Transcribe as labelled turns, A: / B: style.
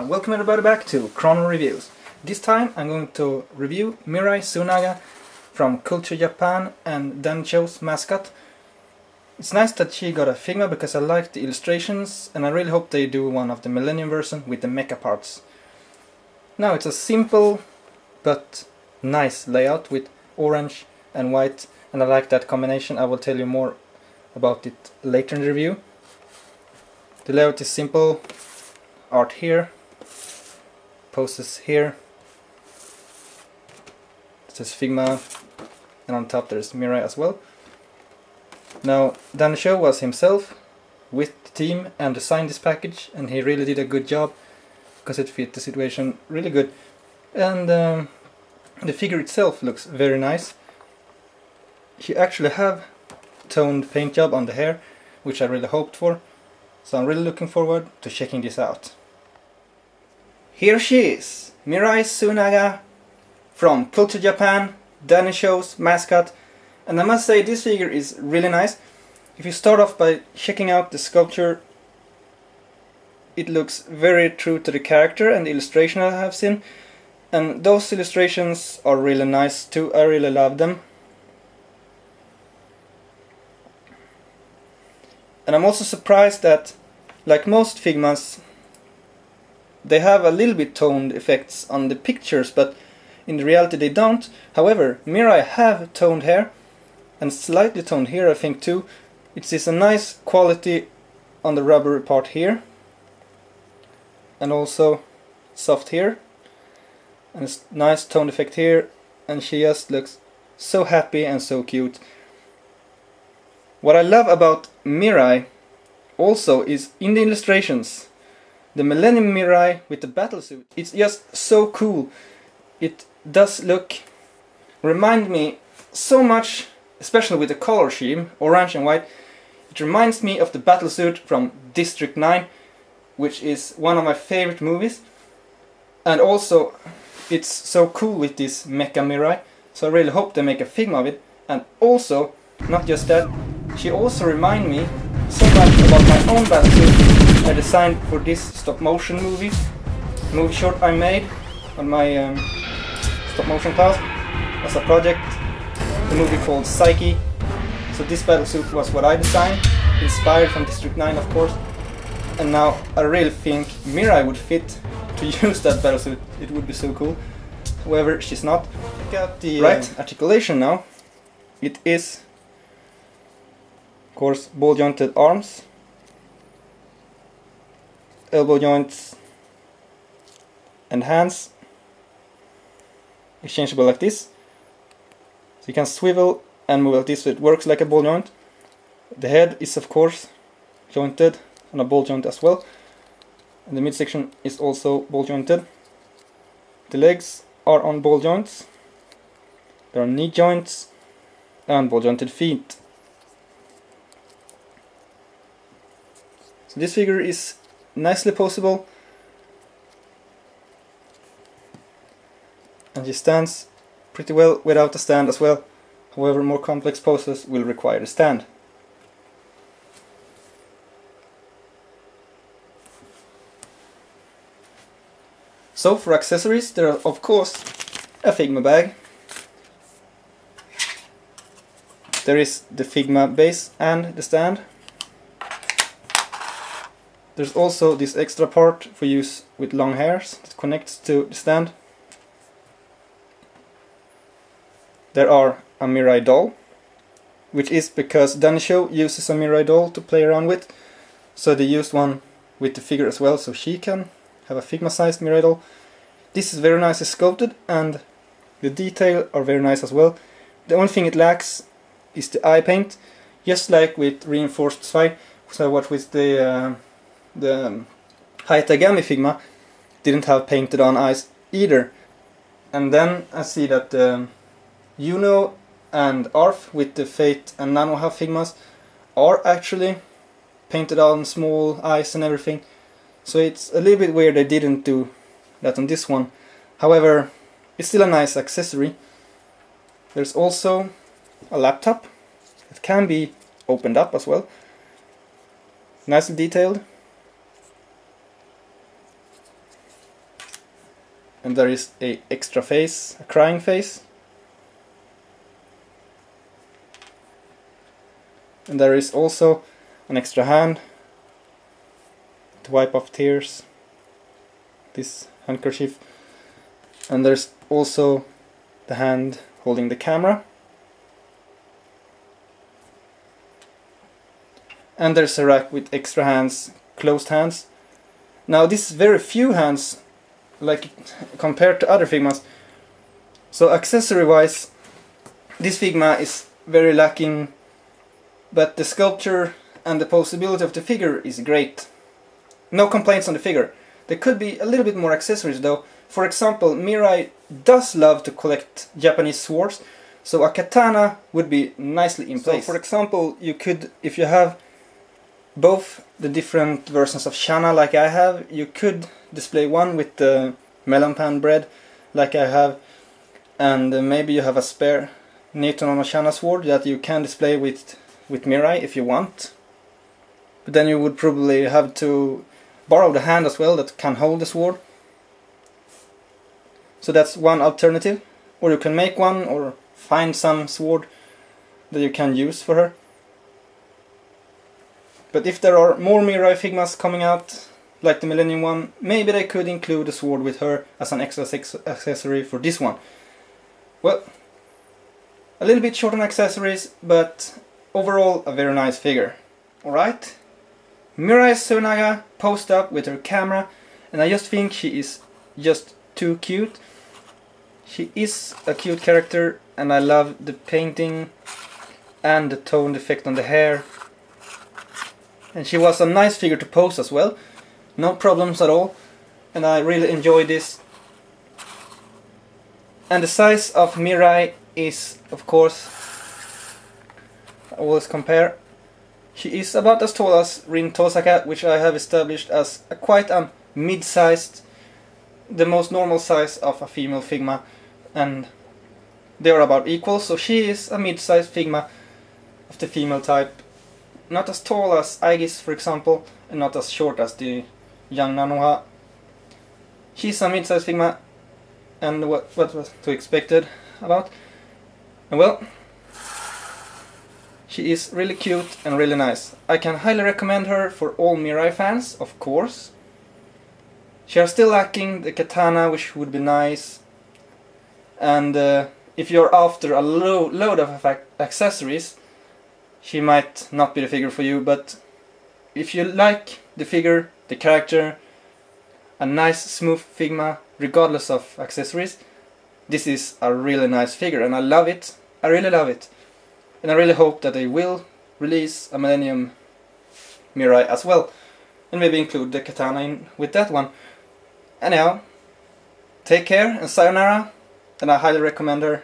A: welcome everybody back to Chrono Reviews. This time I'm going to review Mirai Suenaga from Culture Japan and Danny Choo's mascot. It's nice that she got a Figma because I like the illustrations and I really hope they do one of the Millennium version with the mecha parts. Now it's a simple but nice layout with orange and white and I like that combination. I will tell you more about it later in the review. The layout is simple, art here, poses here, it says Figma, and on top there's Mirai as well. Now, Danny Choo was himself with the team and designed this package, and he really did a good job because it fit the situation really good. And um, the figure itself looks very nice. He actually have toned paint job on the hair, which I really hoped for. So I'm really looking forward to checking this out. Here she is, Mirai Suenaga from Culture Japan, Danny Choo's mascot, and I must say this figure is really nice. If you start off by checking out the sculpture, it looks very true to the character and the illustration I have seen, and those illustrations are really nice too, I really love them. And I'm also surprised that, like most Figmas, they have a little bit toned effects on the pictures, but in the reality they don't. However, Mirai have toned hair, and slightly toned here I think too. It is a nice quality on the rubber part here, and also soft here, and a nice tone effect here, and she just looks so happy and so cute. What I love about Mirai also is in the illustrations the Millennium Mirai with the battlesuit. It's just so cool. It does look, remind me so much, especially with the color scheme, orange and white, it reminds me of the battlesuit from District 9, which is one of my favorite movies. And also, it's so cool with this Mecha Mirai, so I really hope they make a Figma of it. And also, not just that, she also remind me so much about my own battlesuit I designed for this stop motion movie, movie short I made on my um, stop motion class as a project, the movie called Psyche. So this battlesuit was what I designed, inspired from District 9 of course, and now I really think Mirai would fit to use that battlesuit, it would be so cool. However, she's not. Check out the right uh, articulation now. It is of course ball jointed arms elbow joints and hands exchangeable like this. So you can swivel and move like this so it works like a ball joint. The head is of course jointed on a ball joint as well. And the midsection is also ball jointed. The legs are on ball joints. There are knee joints and ball jointed feet. So this figure is nicely possible and she stands pretty well without a stand as well. However, more complex poses will require a stand. So for accessories there are of course a Figma bag. There is the Figma base and the stand. There's also this extra part for use with long hairs that connects to the stand. There are a Mirai doll, which is because Danny Choo uses a Mirai doll to play around with. So they used one with the figure as well, so she can have a Figma-sized Mirai doll. This is very nicely sculpted and the detail are very nice as well. The only thing it lacks is the eye paint, just like with Reinforced Zwei, so what with the uh, the um, Hayate Yagami Figma didn't have painted on eyes either. And then I see that um, Yuno and Arf with the Fate and Nanoha Figmas are actually painted on small eyes and everything. So it's a little bit weird they didn't do that on this one. However, it's still a nice accessory. There's also a laptop that can be opened up as well. Nicely detailed and there is a extra face, a crying face. And there is also an extra hand to wipe off tears. This handkerchief. And there's also the hand holding the camera. And there's a rack with extra hands, closed hands. Now this is very few hands like compared to other Figmas. So accessory wise this Figma is very lacking but the sculpture and the posability of the figure is great. No complaints on the figure. There could be a little bit more accessories though. For example, Mirai does love to collect Japanese swords, so a katana would be nicely in place. So for example, you could, if you have both the different versions of Shana like I have, you could display one with the melon pan bread like I have, and uh, maybe you have a spare Nietono no Shana sword that you can display with with Mirai if you want. But then you would probably have to borrow the hand as well that can hold the sword. So that's one alternative. Or you can make one or find some sword that you can use for her. But if there are more Mirai Figmas coming out, like the Millennium one, maybe they could include a sword with her as an extra accessory for this one. Well, a little bit short on accessories, but overall a very nice figure. Alright? Mirai Suenaga posed up with her camera and I just think she is just too cute. She is a cute character and I love the painting and the toned effect on the hair. And she was a nice figure to pose as well. No problems at all. And I really enjoy this. And the size of Mirai is of course I always compare. She is about as tall as Rin Tosaka, which I have established as a quite a mid-sized, the most normal size of a female Figma, and they are about equal, so she is a mid-sized Figma of the female type. Not as tall as Aegis, for example, and not as short as the young Nanoha. She's a mid-sized Figma, and what, what was to expected about. And well, she is really cute and really nice. I can highly recommend her for all Mirai fans, of course. She are still lacking the katana, which would be nice. And uh, if you're after a lo load of accessories, she might not be the figure for you, but if you like the figure, the character, a nice smooth Figma, regardless of accessories, this is a really nice figure and I love it. I really love it. And I really hope that they will release a Millennium Mirai as well. And maybe include the katana in with that one. Anyhow, take care and sayonara. And I highly recommend her.